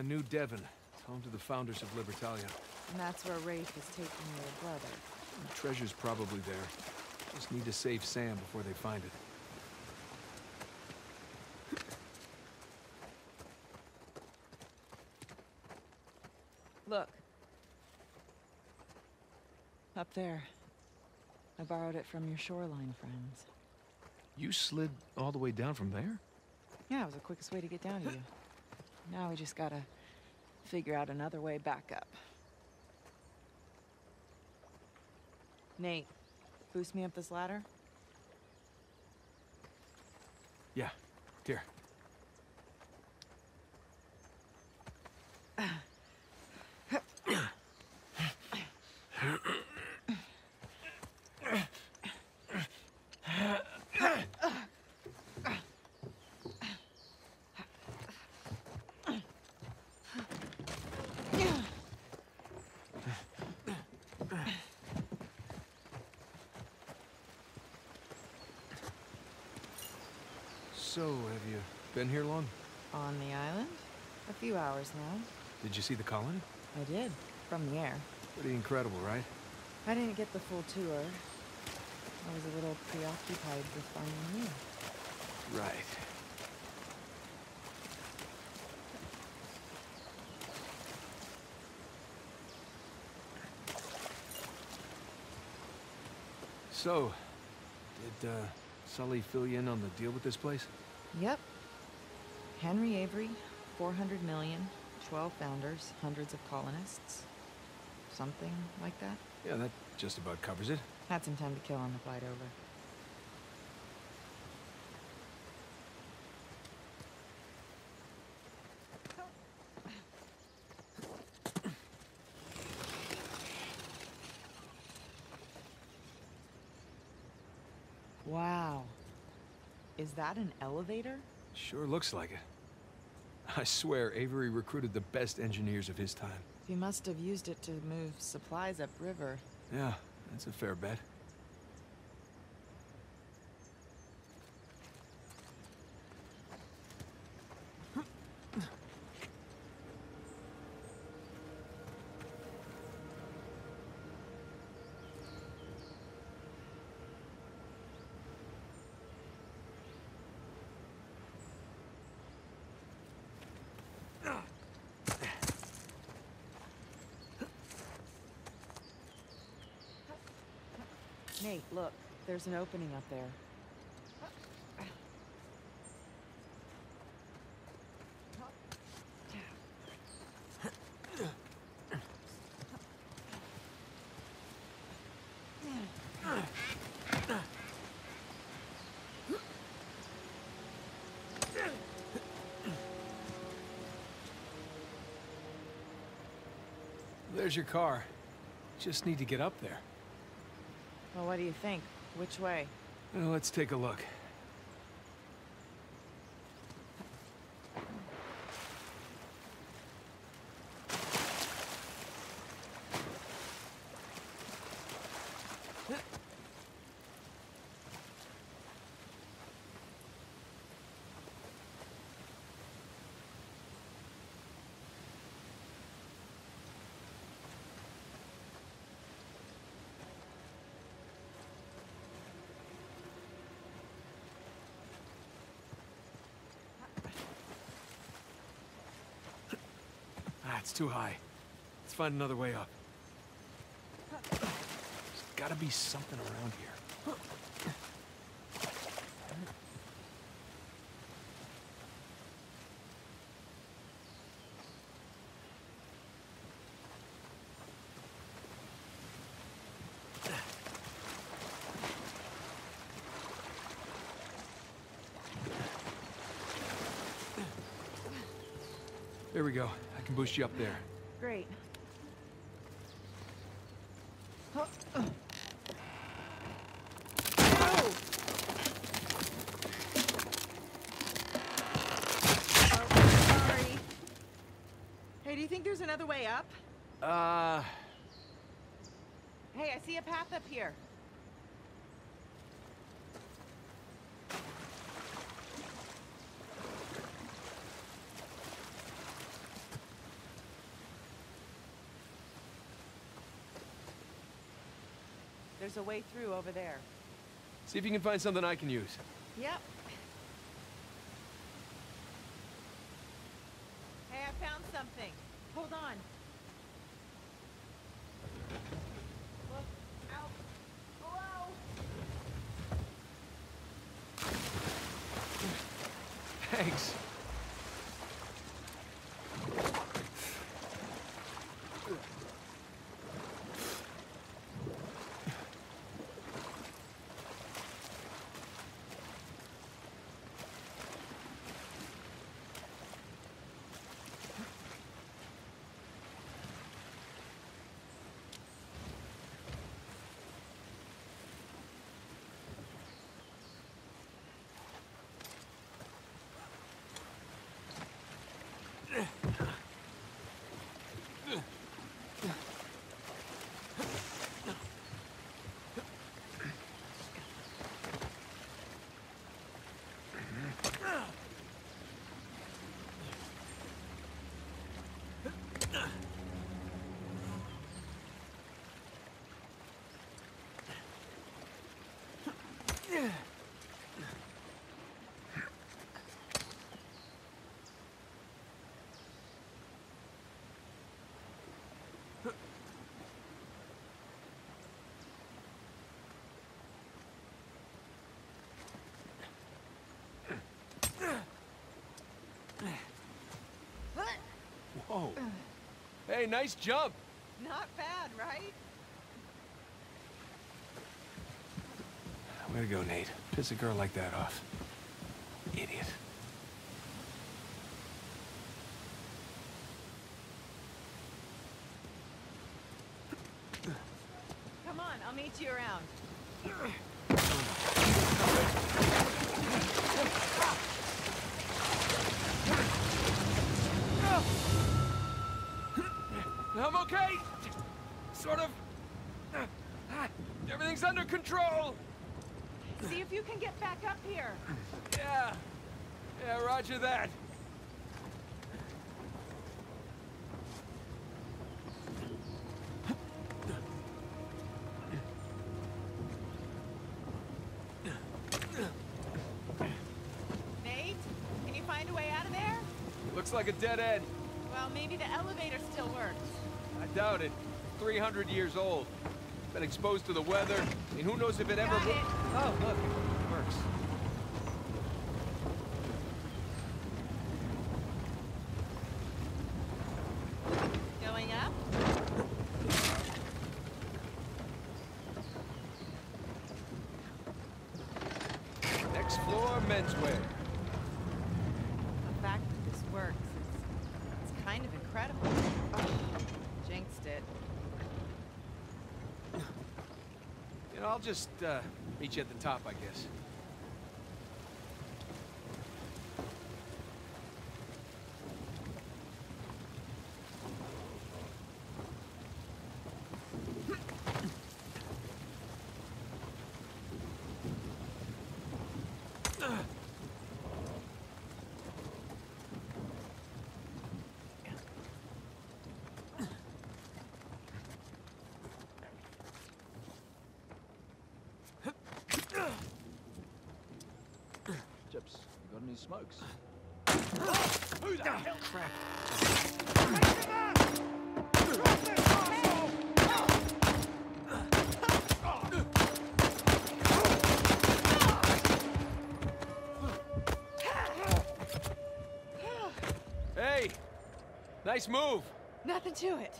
A New Devon, home to the founders of Libertalia. And that's where Rafe is taking your brother. The treasure's probably there. Just need to save Sam before they find it. Look. Up there. I borrowed it from your shoreline friends. You slid all the way down from there? Yeah, it was the quickest way to get down to you. Now we just gotta figure out another way back up. Nate, boost me up this ladder. Yeah. Here. So, have you been here long? On the island? A few hours now. Did you see the colony? I did, from the air. Pretty incredible, right? I didn't get the full tour. I was a little preoccupied with finding you. Right. So, did uh, Sully fill you in on the deal with this place? Yep. Henry Avery, 400 million, 12 founders, hundreds of colonists. Something like that. Yeah, that just about covers it. Had some time to kill on the flight over. Wow. Is that an elevator? Sure looks like it. I swear, Avery recruited the best engineers of his time. He must have used it to move supplies upriver. Yeah, that's a fair bet. Nate, look. There's an opening up there. There's your car. Just need to get up there. Well, what do you think? Which way? Well, let's take a look. It's too high. Let's find another way up. There's gotta be something around here. There we go. Can boost you up there. Great. Oh! Oh, sorry. Hey, do you think there's another way up? Uh, Hey, I see a path up here. There's a way through over there. See if you can find something I can use. Yep. Hey, I found something. Hold on. Look out. Below. Thanks. Whoa. Hey, nice jump. Not bad, right? Way to go, Nate. Piss a girl like that off. Idiot. Come on, I'll meet you around. Okay. Sort of. Everything's under control. See if you can get back up here. Yeah. Yeah, roger that. Nate, can you find a way out of there? Looks like a dead end. Well, maybe the elevator still works. I doubt it. 300 years old. Been exposed to the weather. and who knows if it ever... It. Oh, look. It works. Going up? Next floor, menswear. The fact that this works is it's kind of incredible. Oh, jinxed it. You know, I'll just, uh, meet you at the top, I guess. Chips, you got any smokes? Who the hell? Crap. Hey! Nice move! Nothing to it.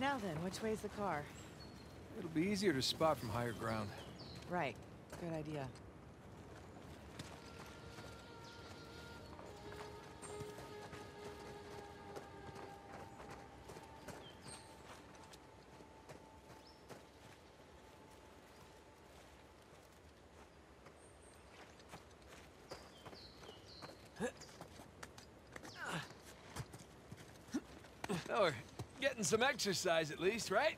Now then, which way's the car? It'll be easier to spot from higher ground. Right. Good idea. Oh, we're getting some exercise at least, right?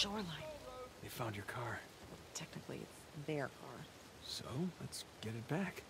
shoreline. They found your car. Technically, it's their car. So, let's get it back.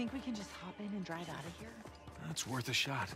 Think we can just hop in and drive out of here? That's worth a shot.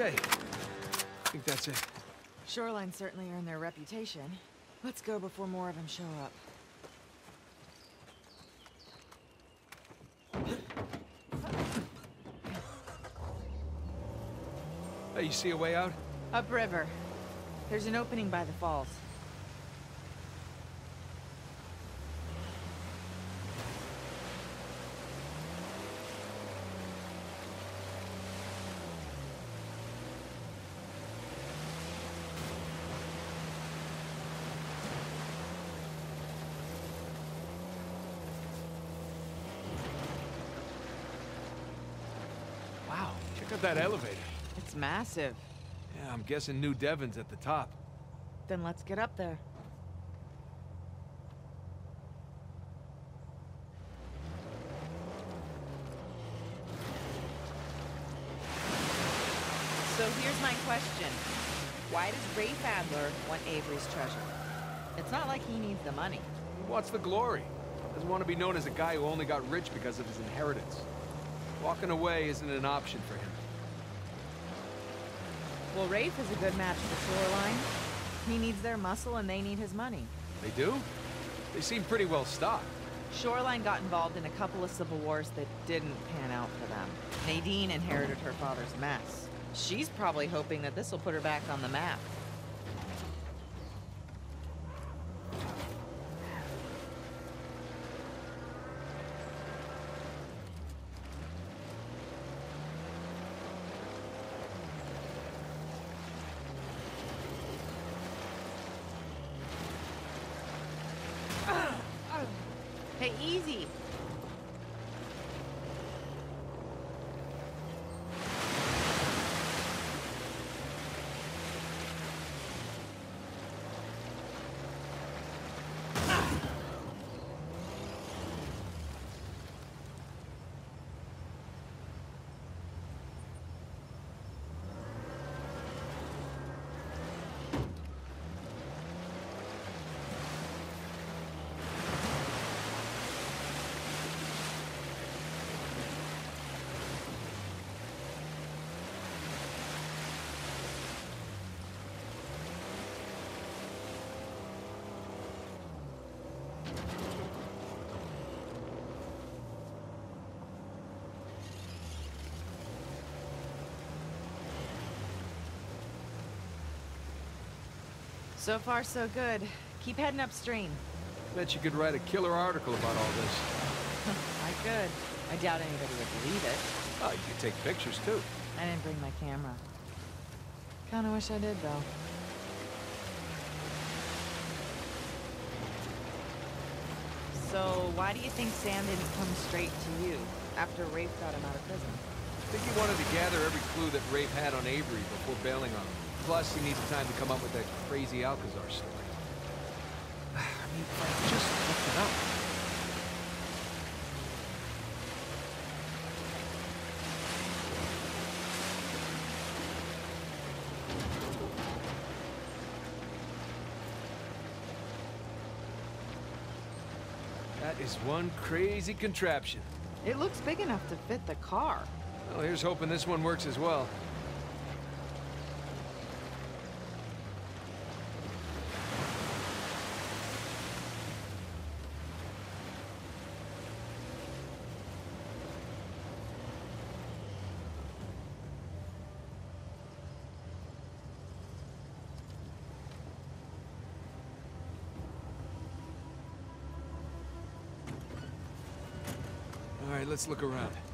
Okay. I think that's it. Shoreline certainly earned their reputation. Let's go before more of them show up. Hey, you see a way out? Upriver. There's an opening by the falls. Out that elevator. It's massive. Yeah, I'm guessing New Devon's at the top. Then let's get up there. So here's my question. Why does Rafe Adler want Avery's treasure? It's not like he needs the money. He wants the glory. Doesn't want to be known as a guy who only got rich because of his inheritance. Walking away isn't an option for him. Well, Rafe is a good match for Shoreline. He needs their muscle and they need his money. They do? They seem pretty well stocked. Shoreline got involved in a couple of civil wars that didn't pan out for them. Nadine inherited her father's mess. She's probably hoping that this will put her back on the map. Easy. So far, so good. Keep heading upstream. Bet you could write a killer article about all this. I could. I doubt anybody would believe it. Oh, you could take pictures too. I didn't bring my camera. Kinda wish I did, though. So, why do you think Sam didn't come straight to you after Rafe got him out of prison? I think he wanted to gather every clue that Rafe had on Avery before bailing on him. Plus, he needed time to come up with that crazy Alcazar story. I mean, I just looked it up. That is one crazy contraption. It looks big enough to fit the car. Well, here's hoping this one works as well. All right, let's look around.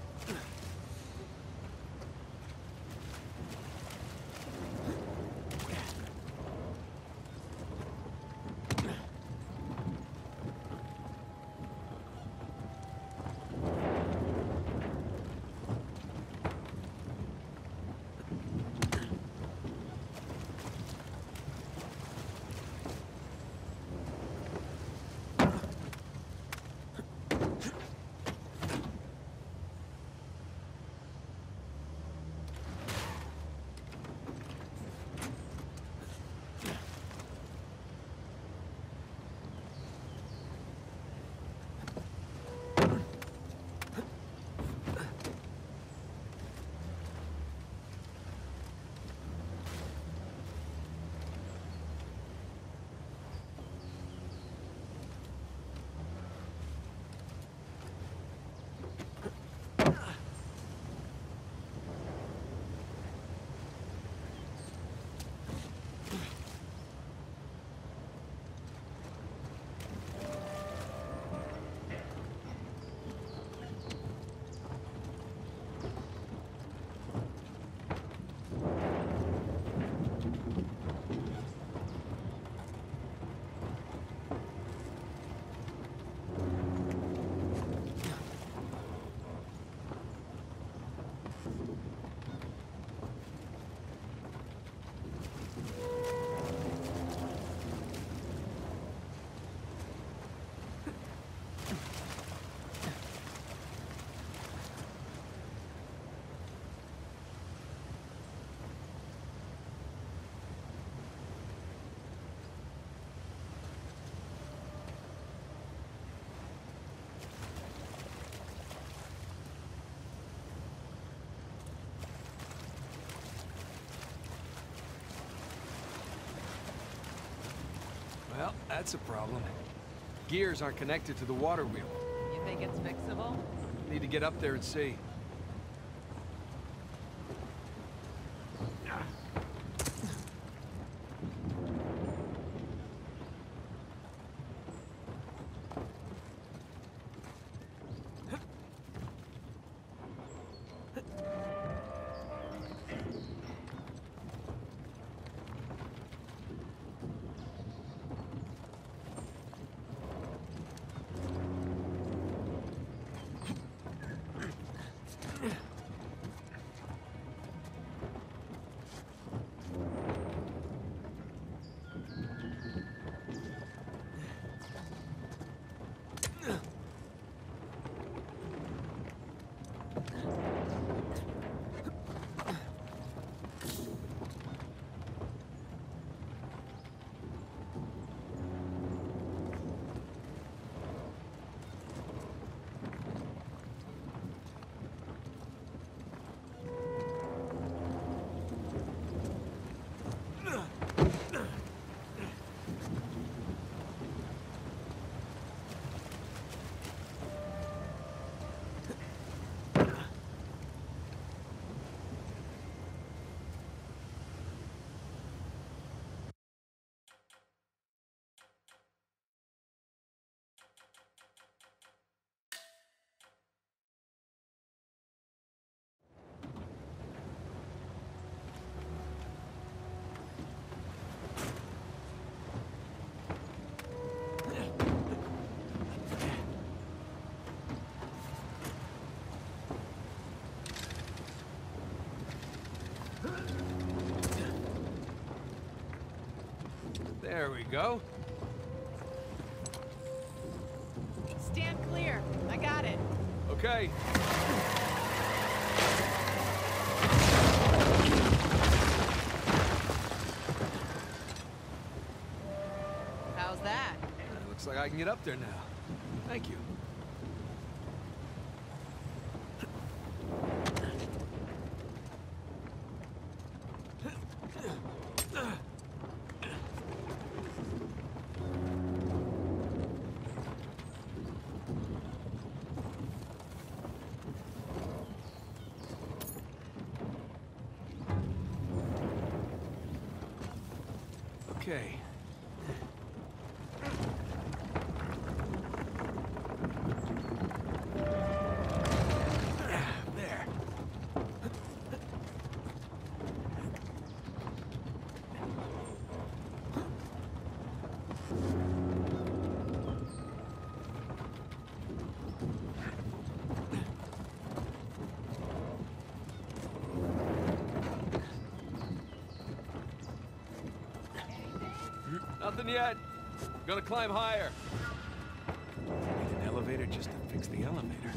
Well, that's a problem. Gears aren't connected to the water wheel. You think it's fixable? Need to get up there and see. There we go. Stand clear. I got it. Okay. How's that? Uh, looks like I can get up there now. Thank you. Okay. There. Nothing yet. Gonna climb higher. Need an elevator just to fix the elevator.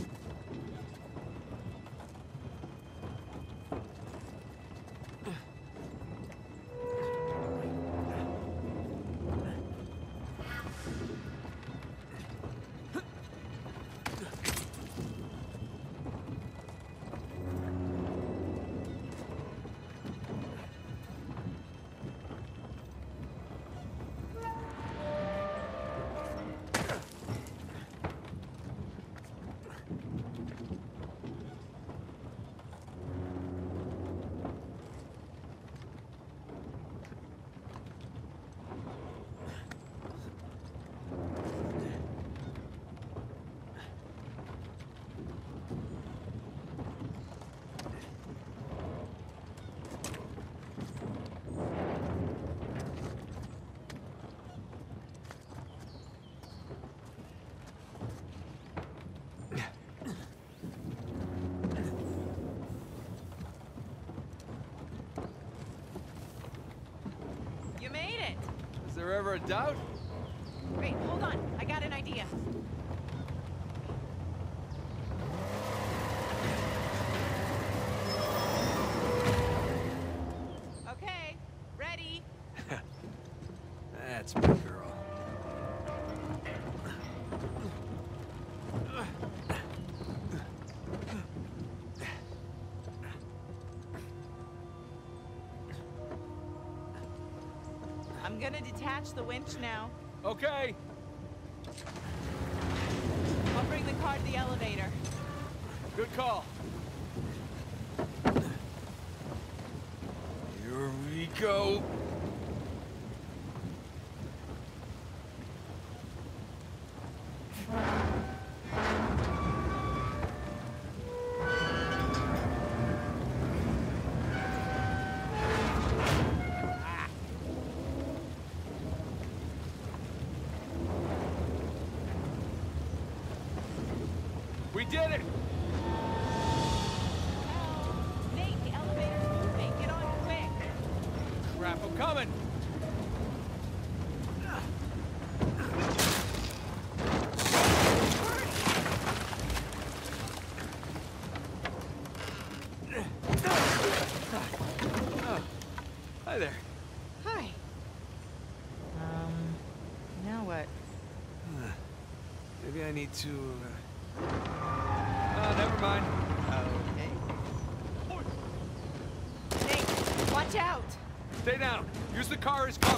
A doubt? Wait, hold on. I got an idea. Okay, ready. That's my girl. I'm gonna detach the winch now. Okay. I'll bring the car to the elevator. Good call. I need to. Uh... Oh, never mind. Okay. Nate, watch out! Stay down. Use the car as cover.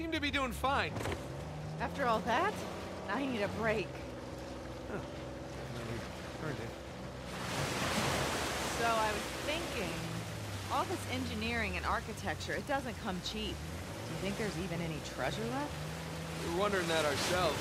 Seem to be doing fine. After all that, I need a break. Earned it. So I was thinking, all this engineering and architecture, it doesn't come cheap. Do you think there's even any treasure left? We're wondering that ourselves.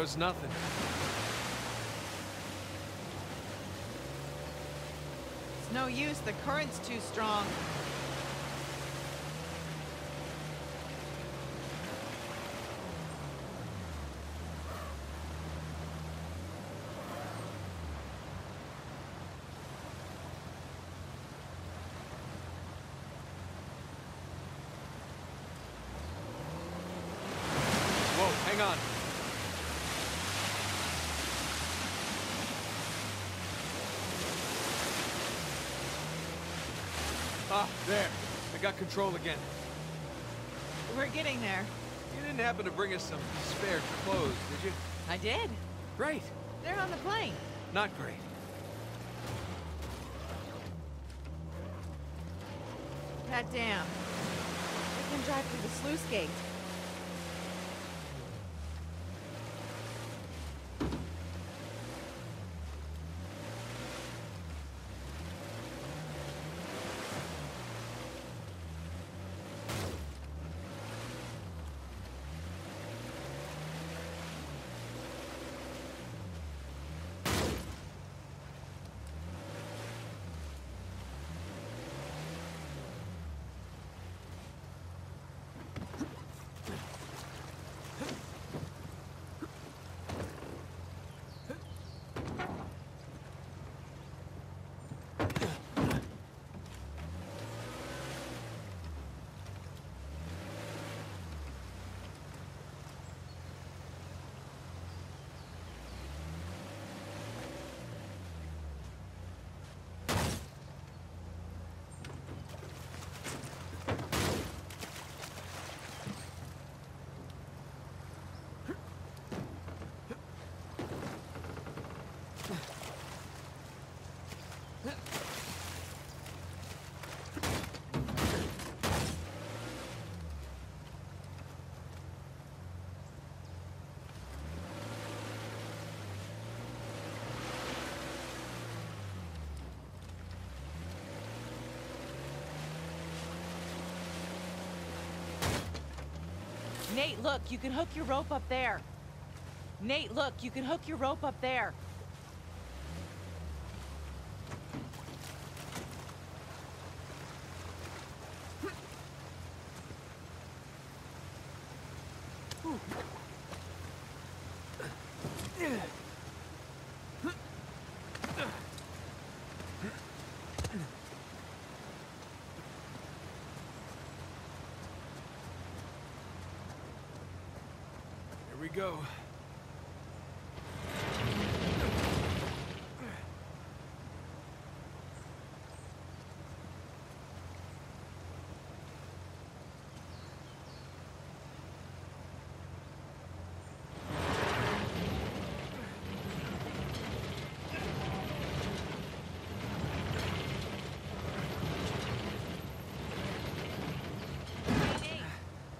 Goes nothing. It's no use, the current's too strong. Whoa, hang on. Ah, there. I got control again. We're getting there. You didn't happen to bring us some spare clothes, did you? I did. Great. They're on the plane. Not great. That dam. We can drive through the sluice gate. Nate, look, you can hook your rope up there. Nate, look, you can hook your rope up there. Here go.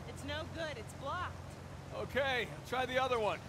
It's no good, it's blocked. Okay, try the other one.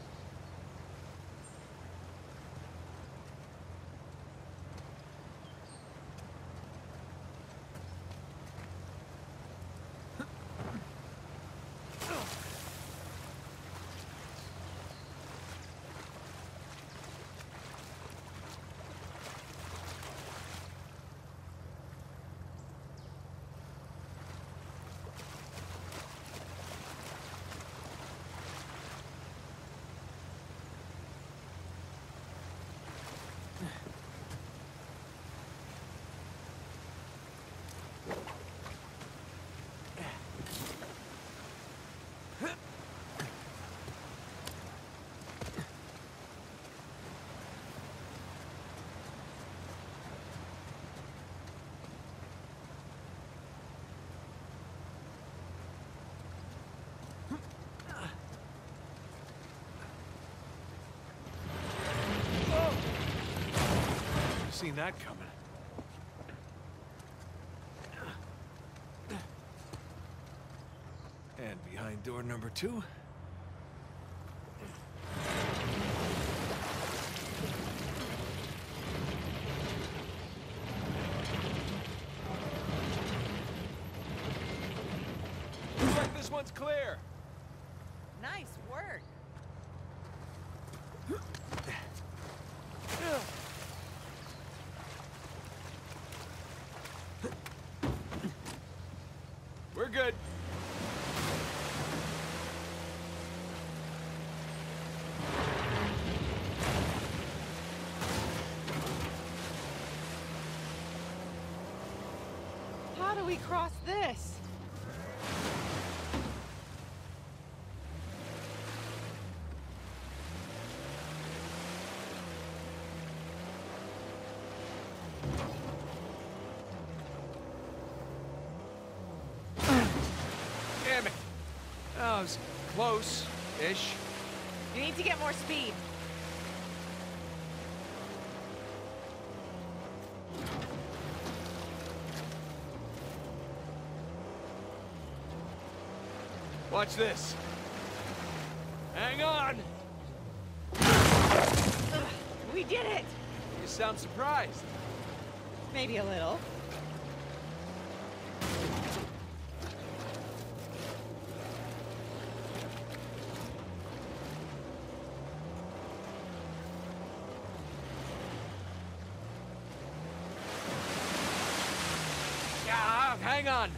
Seen that coming. And behind door number two. Looks like this one's clear. Nice work. We're good. How do we cross this? Damn it. Oh, it was close-ish. You need to get more speed. Watch this. Hang on. We did it! You sound surprised. Maybe a little. Yeah, hang on.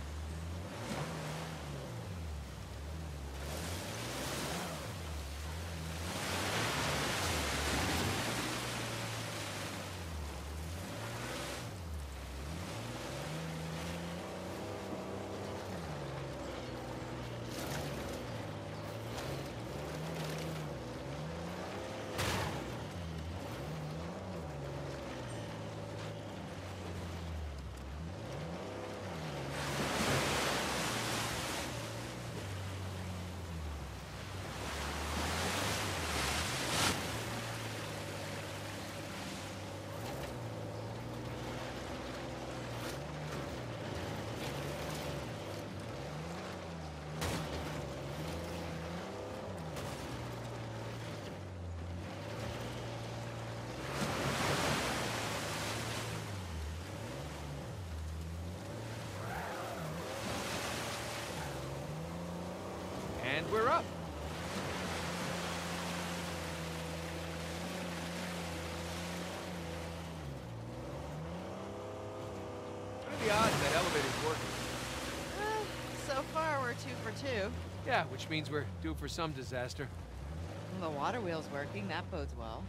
And we're up. What are the odds that elevator's working? Uh, so far, we're two for two. Yeah, which means we're due for some disaster. The water wheel's working. That bodes well.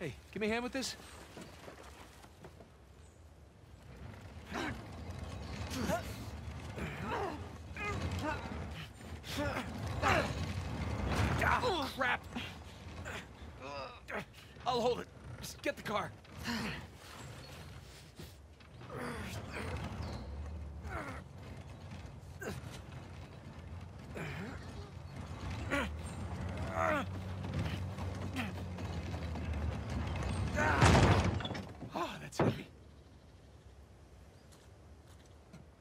Hey, give me a hand with this. Ah, crap! I'll hold it. Just get the car. Oh, that's heavy.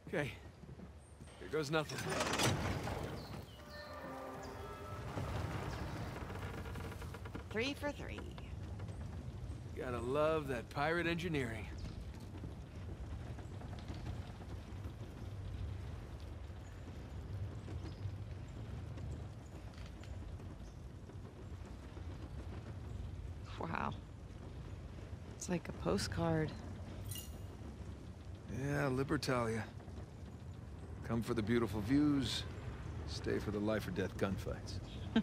Okay. Here goes nothing. Three for three. Gotta love that pirate engineering. Wow. It's like a postcard. Yeah, Libertalia. Come for the beautiful views, stay for the life or death gunfights.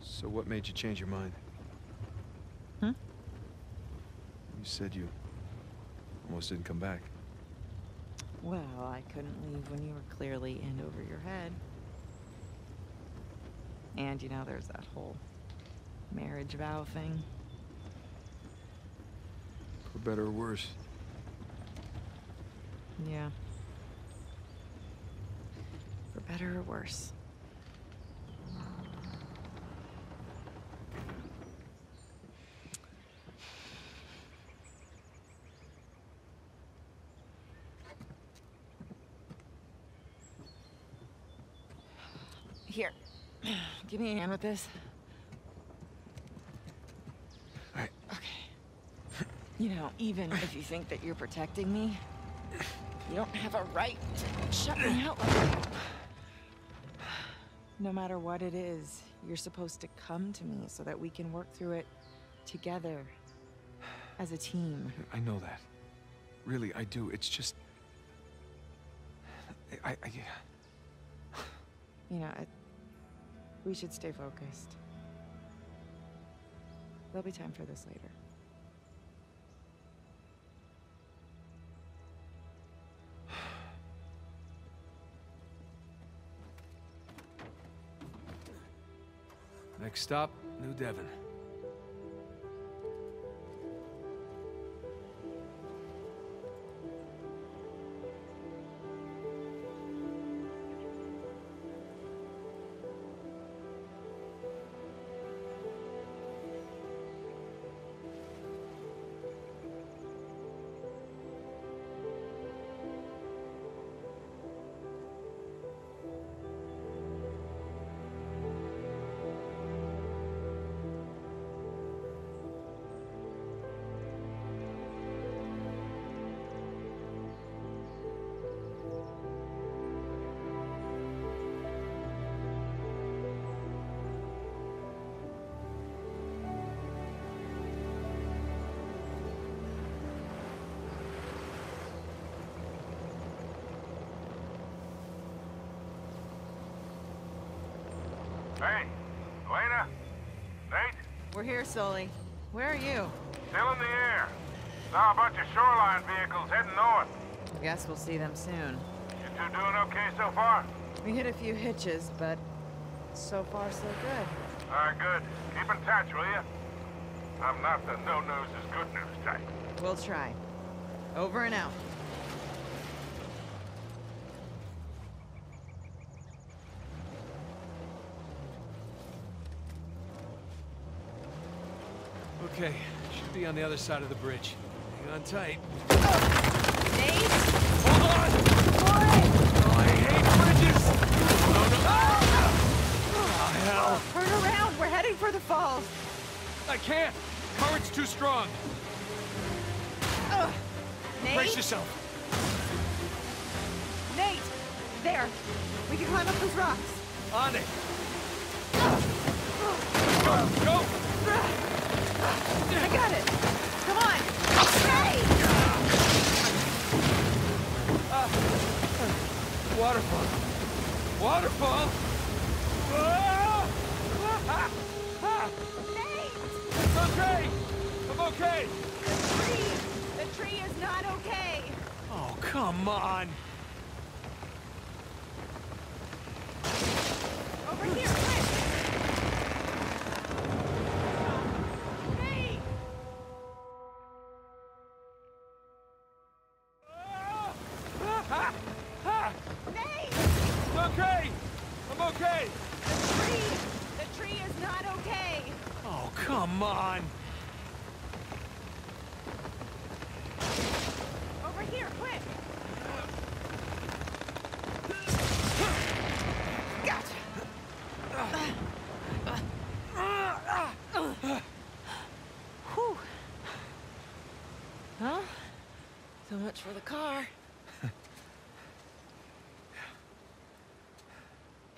so what made you change your mind? Hmm? You said you almost didn't come back. Well, I couldn't leave when you were clearly in over your head. And you know, there's that whole marriage vow thing. For better or worse. Yeah. For better or worse. Here. Give me a hand with this. Alright. Okay. You know, even if you think that you're protecting me, you don't have a right to shut me out like that. No matter what it is, you're supposed to come to me so that we can work through it together as a team. I know that. Really, I do. It's just... I... I... You know, it, we should stay focused. There'll be time for this later. Next stop, New Devon. Here, Sully. Where are you? Still in the air. Saw a bunch of shoreline vehicles heading north. I guess we'll see them soon. You two doing okay so far? We hit a few hitches, but so far so good. All right, good. Keep in touch, will you? I'm not the no-news is good news type. We'll try. Over and out. Okay, should be on the other side of the bridge. Hang on tight. Nate! Hold on! Oh, I hate bridges! No, no! Oh, hell! Turn around! We're heading for the falls! I can't! Current's too strong! Ugh. Nate? Brace yourself! Nate! There! We can climb up those rocks! On it! Go! Go! I got it! Come on! Hey! Ah. Waterfall! Waterfall! Ah. Nate! It's okay! I'm okay! The tree! The tree is not okay! Oh, come on! Over here, quick! Nate! Ah! Ah! Nate! It's okay! I'm okay! The tree! The tree is not okay! Oh, come on! Over here, quick! Gotcha! Whew. Well, so much for the car.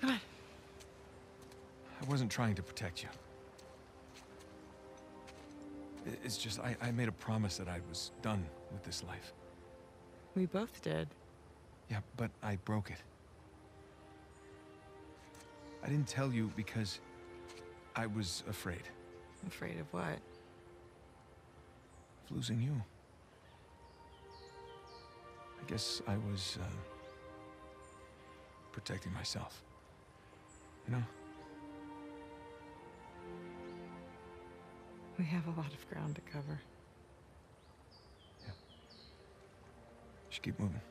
Come on. I wasn't trying to protect you. It's just, I, I made a promise that I was done with this life. We both did. Yeah, but I broke it. I didn't tell you because I was afraid Afraid of what? of losing you. I guess I was, uh, protecting myself. You know? We have a lot of ground to cover. Yeah. Just keep moving.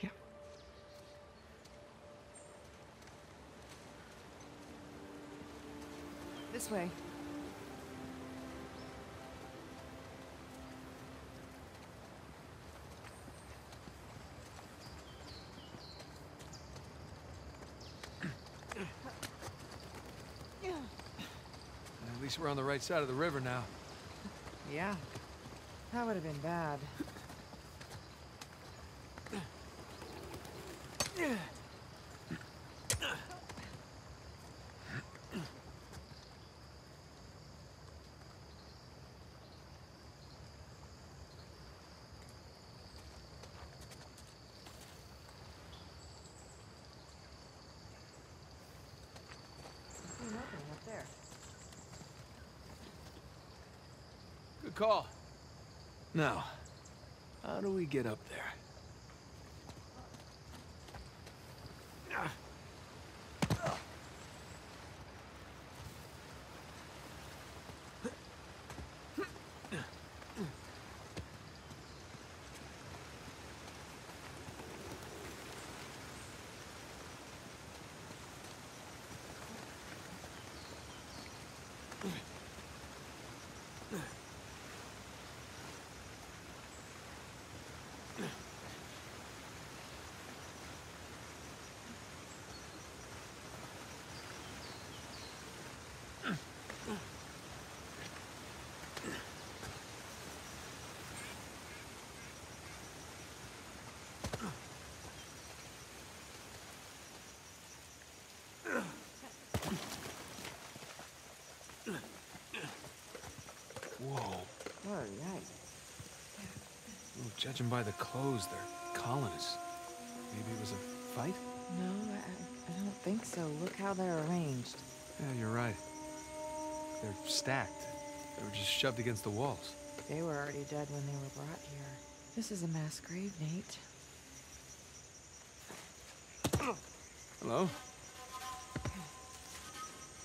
Yeah. This way. At least we're on the right side of the river now. Yeah. That would have been bad. Something opening up there. Good call. Now, how do we get up there? Whoa. Oh, yikes. Ooh, judging by the clothes, they're colonists. Maybe it was a fight? No, I, I don't think so. Look how they're arranged. Yeah, you're right. They're stacked. They were just shoved against the walls. They were already dead when they were brought here. This is a mass grave, Nate. Hello?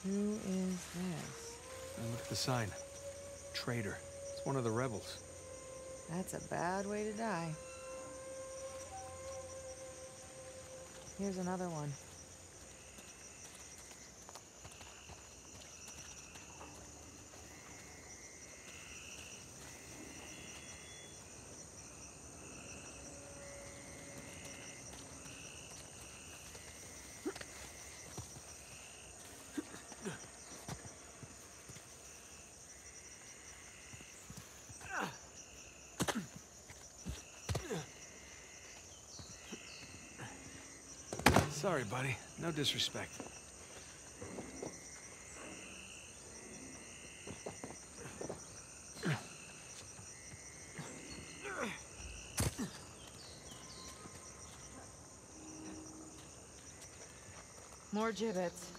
Who is this? Look at the sign. Traitor. One of the rebels. That's a bad way to die. Here's another one. Sorry, buddy. No disrespect. More gibbets.